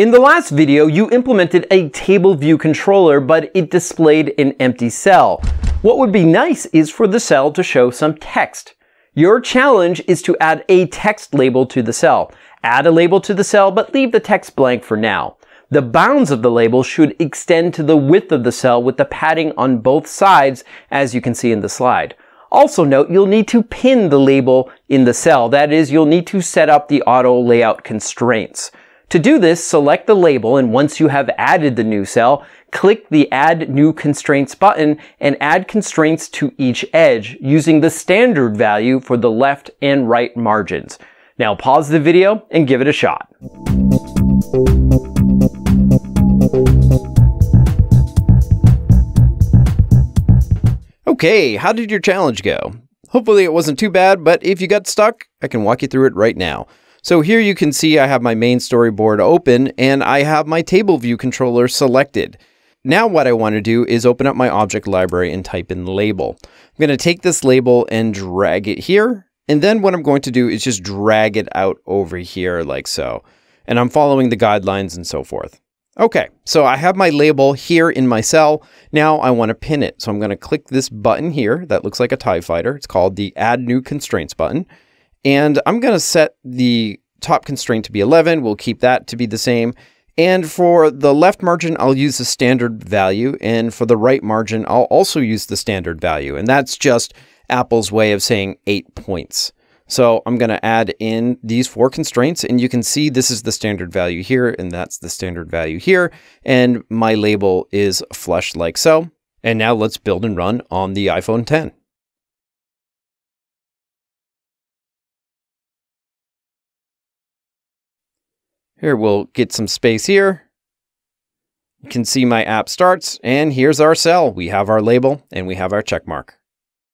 In the last video, you implemented a table view controller, but it displayed an empty cell. What would be nice is for the cell to show some text. Your challenge is to add a text label to the cell. Add a label to the cell, but leave the text blank for now. The bounds of the label should extend to the width of the cell with the padding on both sides, as you can see in the slide. Also note, you'll need to pin the label in the cell. That is, you'll need to set up the auto layout constraints. To do this, select the label, and once you have added the new cell, click the Add New Constraints button and add constraints to each edge using the standard value for the left and right margins. Now pause the video and give it a shot. Okay, how did your challenge go? Hopefully it wasn't too bad, but if you got stuck, I can walk you through it right now. So here you can see I have my main storyboard open and I have my table view controller selected. Now what I want to do is open up my object library and type in label. I'm going to take this label and drag it here. And then what I'm going to do is just drag it out over here like so. And I'm following the guidelines and so forth. Okay, so I have my label here in my cell. Now I want to pin it. So I'm going to click this button here that looks like a TIE fighter. It's called the Add New Constraints button. And I'm going to set the top constraint to be 11. We'll keep that to be the same. And for the left margin, I'll use the standard value. And for the right margin, I'll also use the standard value. And that's just Apple's way of saying eight points. So I'm going to add in these four constraints and you can see this is the standard value here and that's the standard value here. And my label is flush like so. And now let's build and run on the iPhone 10. Here we'll get some space here. You can see my app starts and here's our cell. We have our label and we have our check mark.